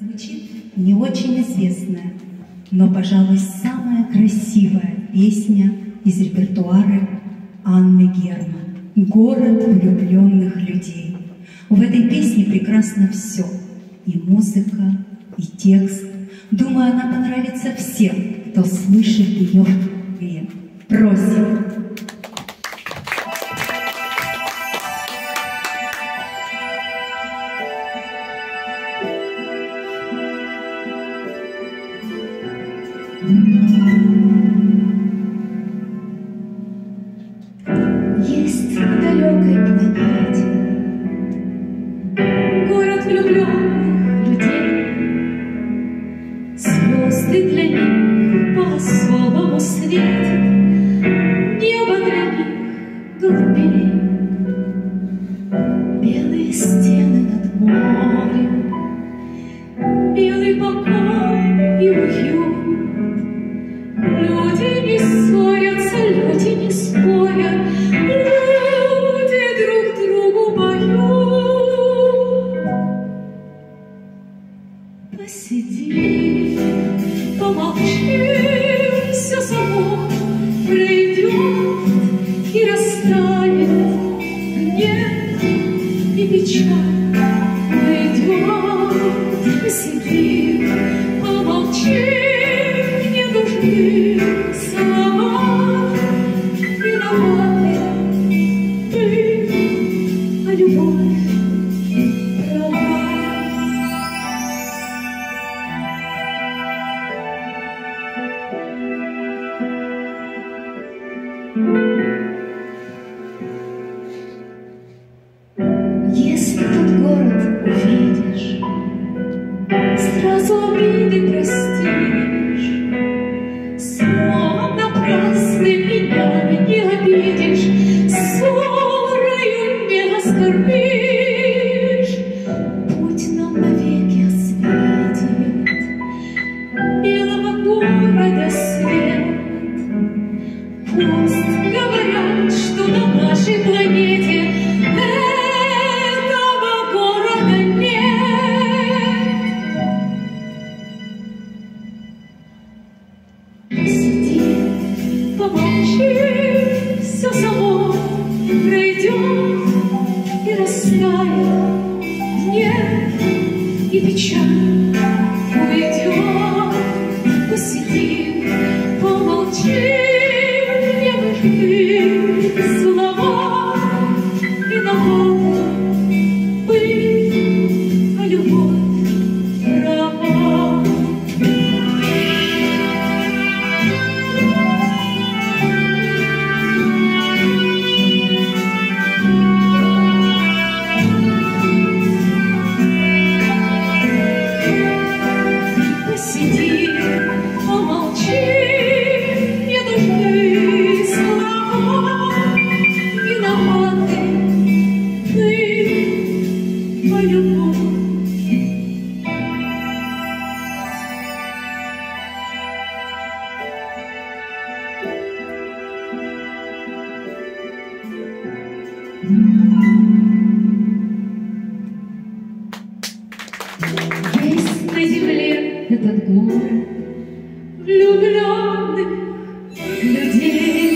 Звучит не очень известная, но, пожалуй, самая красивая песня из репертуара Анны Герман «Город влюбленных людей». В этой песне прекрасно все – и музыка, и текст. Думаю, она понравится всем, кто слышит ее впервые. Просим. Есть на далекой Город влюбленных людей. Звезды для них по-особому светят. Небо для них Белые стены над морем. Белый покой и уют Посиди, помолчи, все само пройдет и растает гнев и печаль уйдет. Посиди, помолчи, не нужны слова. Виноваты ты, Сразу обиды простишь. Словом напрасно меня не обидишь, Есть на земле этот город влюбленных людей.